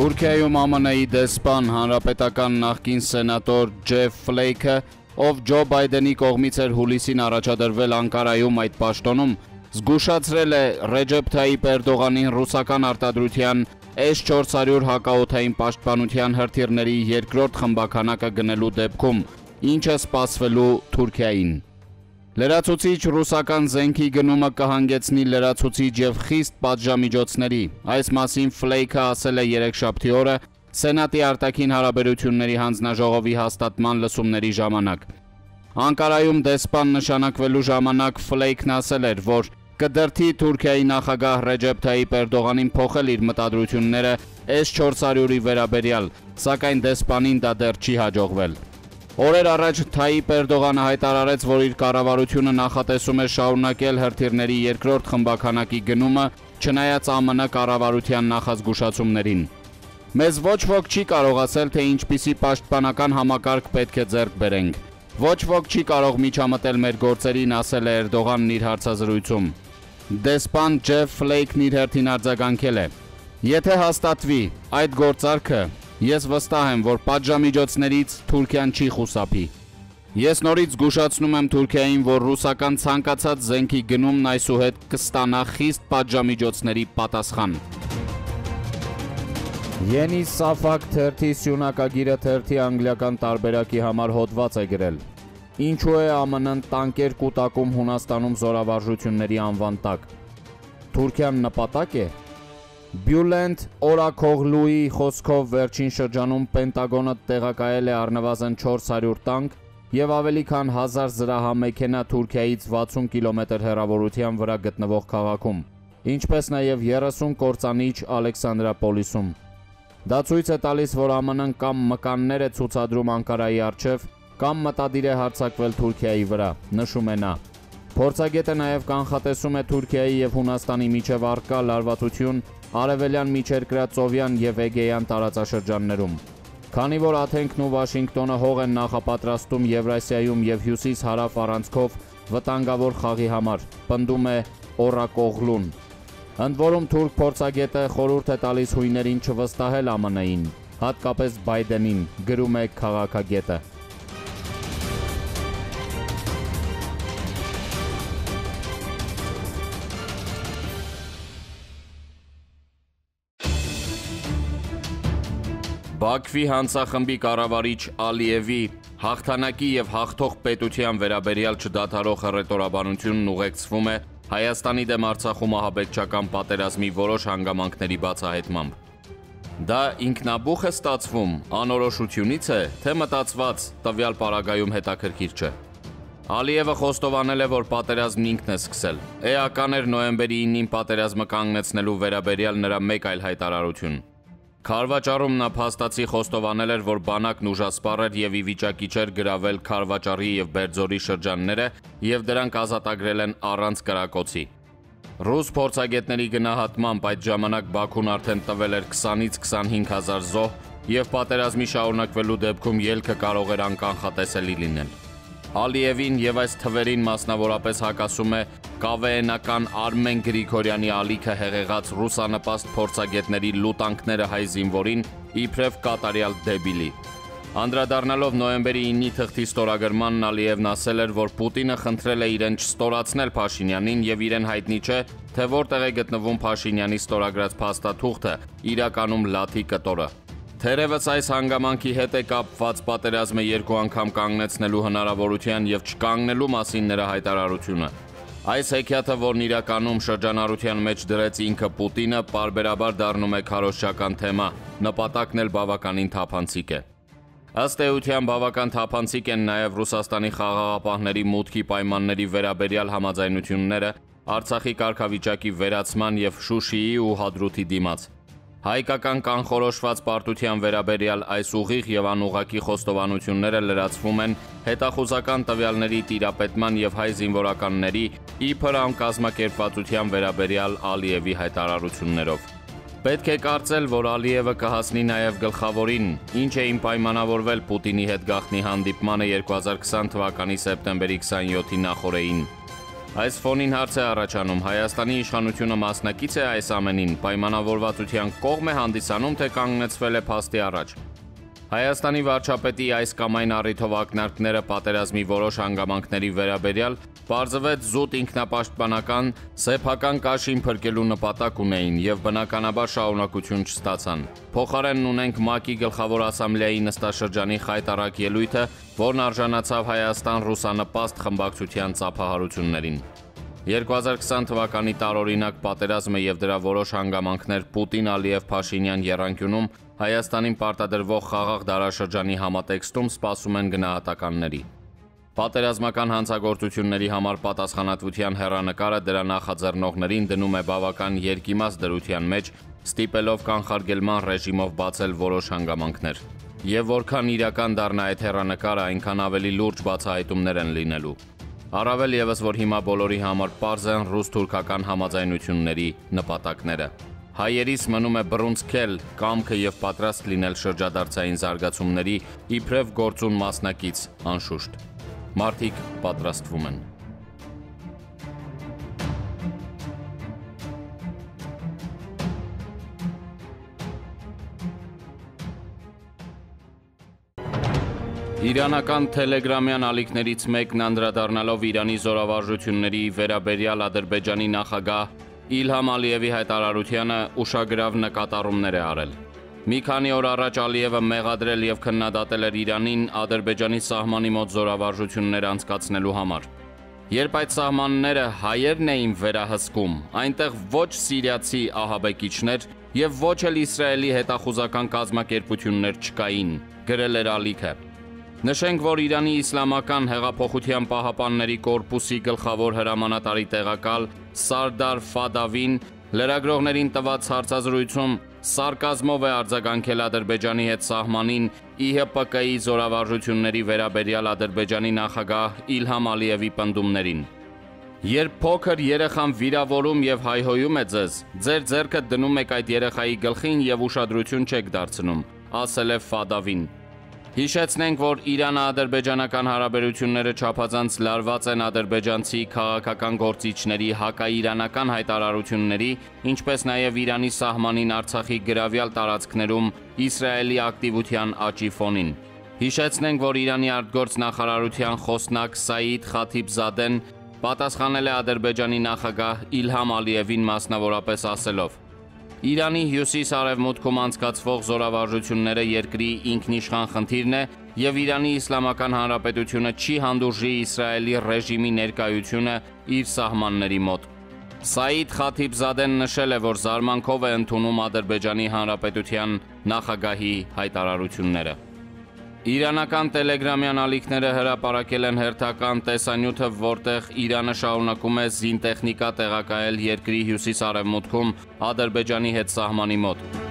Թուրքիայում ԱՄՆ-ի դեսպան հանրապետական նախկին սենատոր Ջեֆ Ֆլեյքը, ով Ջո Բայդենի կողմից էր հուլիսին առաջադրվել Անկարայում այդ պաշտոնում, զգուշացրել է Ռեջեփ Թայիպ Էրդողանին ռուսական արտադրության S400 հակաօթային պաշտպանության հրթիռների երկրորդ խմբականակը գնելու դեպքում, ինչը սպասվելու Թուրքիային։ Լրացուցիչ ռուսական զենքի գնումը կհանգեցնի լրացուցիչ եւ խիստ պատժամիջոցների։ Այս մասին Ֆլեյքը ասել է երեքշաբթի օրը Սենատի արտաքին հարաբերությունների հանձնաժողովի հաստատման լսումների ժամանակ։ Անկարայում դեսպան նշանակվելու ժամանակ Ֆլեյքն ասել էր, որ կդրթի Թուրքիայի նախագահ Ռեջեփ Թայիպ Էրդողանին փոխել իր մտադրությունները S400-ի վերաբերյալ, սակայն դեսպանին դա դեռ չի հաջողվել։ Օրեր առաջ Թայիպ Էրդողանը հայտարարեց, որ իր կառավարությունը նախատեսում է շարունակել հրթիռների երկրորդ խմբականակի գնումը, չնայած ԱՄՆ կառավարության նախազգուշացումներին։ Մեզ ոչ ոք չի կարողացել, թե ինչպիսի պաշտպանական համակարգ պետք է ձեռք բերենք։ Ոչ ոք չի կարող միջամտել մեր գործերին, ասել է Էրդողանն իր հարցազրույցում։ Դեսպան Ջեֆ Ֆլեյքն իր հերթին արձագանքել է. Եթե հաստատվի այդ գործարքը, Ես վստահ եմ, որ պատժամիջոցներից Թուրքիան չի խուսափի։ Ես նորից զգուշացնում եմ Թուրքիային, որ ռուսական ցանկացած զենքի գնումն այսուհետ կստանա խիստ պատժամիջոցների պատասխան։ Յենի Սաֆակ թերթի սյունակագիրը թերթի անգլիական տարբերակի համար հոդված է գրել։ Ինչու է ԱՄՆ-ն տանկեր կուտակում Հունաստանում զորավարժությունների անվան տակ։ Թուրքիան նպատակ է Բյուլենտ Օրակողլուի խոսքով վերջին շրջանում Պենտագոնը տեղակայել է առնվազն 400 տանկ եւ ավելի քան 1000 զրահամեքենա Թուրքիայից 60 կիլոմետր հեռավորության վրա գտնվող քաղաքում, ինչպես նաեւ 30 կործանիչ Ալեքսանդրապոլիսում։ Դա ցույց է տալիս, որ ԱՄՆ-ն կամ մկաններ է ցուցադրում Անկարայի արչև, կամ մտադիր է հարձակվել Թուրքիայի վրա, նշում է նա։ Փորձագետը նաև կանխատեսում է Թուրքիայի եւ Հունաստանի միջև արկա լարվածություն արևելյան միջերկրածովյան եւ Էգեյան տարածաշրջաններում։ Քանի որ Աթենքն ու Վաշինգտոնը հող են նախապատրաստում Եվրասիայում եւ հյուսիս-հարավ առանցքով վտանգավոր խաղի համար, պնդում է Օրակողլուն։ Ընդ որում թուրք փորձագետը խորհուրդ է տալիս հույներին չվստահել ԱՄՆ-ին, հատկապես Բայդենին, գրում է քաղաքագետը։ Բաքվի հանցախմբի կառավարիչ Ալիևի հաղթանակի եւ հաղթող պետության վերաբերյալ չդադարող հռետորաբանությունն ուղեկցվում է Հայաստանի դեմ Արցախում ահաբեկչական պատերազմի որոշ հանգամանքների բացահայտմամբ։ Դա ինքնաբուխ է ստացվում, անորոշությունից է, թե մտածված տվյալ պարագայում հետաքրքիր չէ։ Ալիևը խոստովանել է, որ պատերազմն ինքն է սկսել։ Էական էր նոյեմբերի 9-ին պատերազմը կանգնեցնելու վերաբերյալ նրա մեկ այլ հայտարարություն։ Քարվաճառում նա փաստացի խոստովանել էր, որ բանակն ուժասպառ էր եւ ի վիճակի չէր գրավել Քարվաճառի եւ Բերձորի շրջանները եւ դրանք ազատագրել են առանց կրակոցի։ Ռուս փորձագետների գնահատմամբ այդ ժամանակ Բաքուն արդեն տվել էր 20-ից 25 հազար զոհ եւ պատերազմի շարունակվելու դեպքում ելքը կարող էր անկանխատեսելի լինել։ Ալիևին եւ այս թվերին մասնավորապես հակասում է կավեենական Արմեն Գրիգորյանի ալիքը հեղեղած ռուսանպաստ փորձագետների լուտանքները հայ զինվորին իբրև կատարյալ դեբիլի։ Անդրադառնալով նոյեմբերի 9-ի թղթի ստորագրմանն Ալիևն ասել էր, որ Պուտինը խնդրել է իրեն չստորացնել Փաշինյանին եւ իրեն հայտնի չէ, թե որտեղ է գտնվում Փաշինյանի ստորագրած փաստաթուղթը, իրականում լաթի կտորը։ Թերևս այս հանգամանքի հետ է կապված պատերազմը երկու անգամ կանգնեցնելու հնարավորության եւ չկանգնելու մասին նրա հայտարարությունը։ Այս հեքիաթը, որն իրականում շրջանառության մեջ դրեց ինքը Պուտինը, parberabar դառնում է քարոշչական թեմա, նպատակն էլ բավականին թափանցիկ է։ Ըստ էության բավական թափանցիկ են նաև Ռուսաստանի խաղաղապահների մուտքի պայմանների վերաբերյալ համաձայնությունները Արցախի կարգավիճակի վերացման եւ Շուշիի ու Հադրութի դիմաց։ Հայկական կանխորոշված պարտության վերաբերյալ այս ուղիղ եւ անուղակի խոստովանությունները լրացվում են հետախուզական տվյալների տիրապետման եւ հայ զինվորականների իբր անկազմակերպվածության վերաբերյալ Ալիևի հայտարարություններով։ Պետք է կարծել, որ Ալիևը կհասնի նաև գլխավորին, ինչ էին պայմանավորվել Պուտինի հետ գախնի հանդիպմանը 2020 թվականի սեպտեմբերի 27-ի նախորդին։ Այս ֆոնին հարց է առաջանում. Հայաստանի իշխանությունը մասնակից է այս ամենին, պայմանավորվածության կողմ է հանդիսանում, թե կանգնեցվել է փաստի առաջ։ Հայաստանի վարչապետի այս կամ այն առիթով ակնարկները պատերազմի որոշ հանգամանքների վերաբերյալ Պարզվեց զուտ ինքնապաշտպանական սեփական կաշին փրկելու նպատակ ունեին եւ բնականաբար շարունակություն չստացան։ Փոխարենն ունենք ՄԱԿ-ի գլխավոր ասամբլեայի նստաշրջանի խայտարակ ելույթը, որն արժանացավ Հայաստան ռուսանպաստ խմբակցության ծափահարություններին։ 2020 թվականի տարօրինակ պատերազմը եւ դրա որոշ հանգամանքներ Պուտին-Ալիև-Փաշինյան երանգյունում Հայաստանին պարտադրվող խաղաղ դարաշրջանի համատեքստում սպասում են գնահատականների։ Պատերազմական հանցագործությունների համար պատասխանատվության հերանեկարը դրա նախաձեռնողներին դնում է բավական երկիմաց դրության մեջ, ստիպելով կանխարգելման ռեժիմով բացել որոշ հանգամանքներ։ Եվ որքան իրական դառնա այդ հերանեկարը, այնքան ավելի լուրջ բացահայտումներ են լինելու։ Առավել եւս, որ հիմա բոլորի համար པարզ են ռուս-թուրքական համաձայնությունների նպատակները։ Հայերիս մնում է բռունցքել կամքը եւ պատրաստ լինել շրջադարձային զարգացումների իբրև գործուն մասնակից, անշուշտ։ Մարդիկ պատրաստվում են։ Իրանական թելեգրամյան ալիքներից մեկն անդրադառնալով Իրանի զորավարժությունների վերաբերյալ Ադրբեջանի նախագահ Իլհամ Ալիևի հայտարարությանը ուշագրավ նկատառումներ է արել։ Մի քանի օր առաջ Ալիևը մեղադրել եւ քննադատել էր Իրանին Ադրբեջանի սահմանի մոտ զորավարժություններ անցկացնելու համար։ Երբ այդ սահմանները հայերն էին վերահսկում, այնտեղ ոչ սիրիացի ահաբեկիչներ եւ ոչ էլ Իսրայելի հետախուզական կազմակերպություններ չկային, գրել էր Ալիքը։ Նշենք, որ Իրանի Իսլամական հեղափոխության պահապանների կորպուսի գլխավոր հրամանատարի տեղակալ Սարդար Ֆադավին լրագրողներին տված հարցազրույցում սարկազմով է արձագանքել Ադրբեջանի հետ սահմանին ԻՀՊԿ-ի զորավարժությունների վերաբերյալ Ադրբեջանի նախագահ Իլհամ Ալիևի պնդումներին։ Երբ փոքր երեխան վիրավորում եւ հայհոյում է ձեզ, ձեր ձեռքը դնում եք այդ երեխայի գլխին եւ ուշադրություն չեք դարձնում, ասել է Ֆադավին։ Հիշեցնենք, որ Իրանը-ադրբեջանական հարաբերությունները չափազանց լարված են ադրբեջանցի քաղաքական գործիչների հակաիրանական հայտարարությունների, ինչպես նաև Իրանի սահմանին Արցախի գրավյալ տարածքներում Իսրայելի ակտիվության աճի ֆոնին։ Հիշեցնենք, որ Իրանի արտգործնախարարության խոսնակ Սաիդ Խաթիբզադեն պատասխանել է Ադրբեջանի նախագահ Իլհամ Ալիևին մասնավորապես ասելով. Իրանի հյուսիս-արևմուտքում անցկացվող զորավարժությունները երկրի ինքնիշխան խնդիրն է եւ Իրանի Իսլամական Հանրապետությունը չի հանդուրժի Իսրայելի ռեժիմի ներկայությունը իր սահմանների մոտ։ Սաիդ Խաթիբզադեն նշել է, որ զարմանքով է ընդունում Ադրբեջանի Հանրապետության նախագահի հայտարարությունները։ Իրանական տելեգրամյան ալիքները հրապարակել են հերթական տեսանյութը, որտեղ Իրանը շարունակում է զինտեխնիկա տեղակայել երկրի հյուսիս-արևմուտքում Ադրբեջանի հետ սահմանի մոտ։